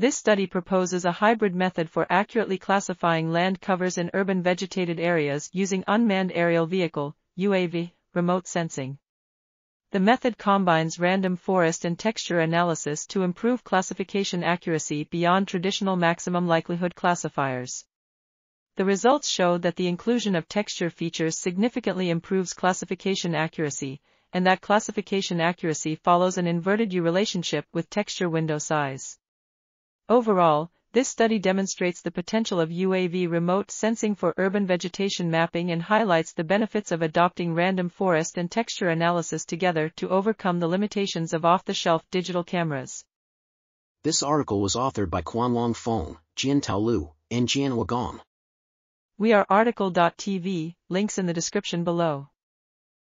This study proposes a hybrid method for accurately classifying land covers in urban vegetated areas using unmanned aerial vehicle, UAV, remote sensing. The method combines random forest and texture analysis to improve classification accuracy beyond traditional maximum likelihood classifiers. The results show that the inclusion of texture features significantly improves classification accuracy, and that classification accuracy follows an inverted U relationship with texture window size. Overall, this study demonstrates the potential of UAV remote sensing for urban vegetation mapping and highlights the benefits of adopting random forest and texture analysis together to overcome the limitations of off-the-shelf digital cameras. This article was authored by Quanlong Feng, Jiantao Liu, and Jianhua Gong. We are RTCL.TV, links in the description below.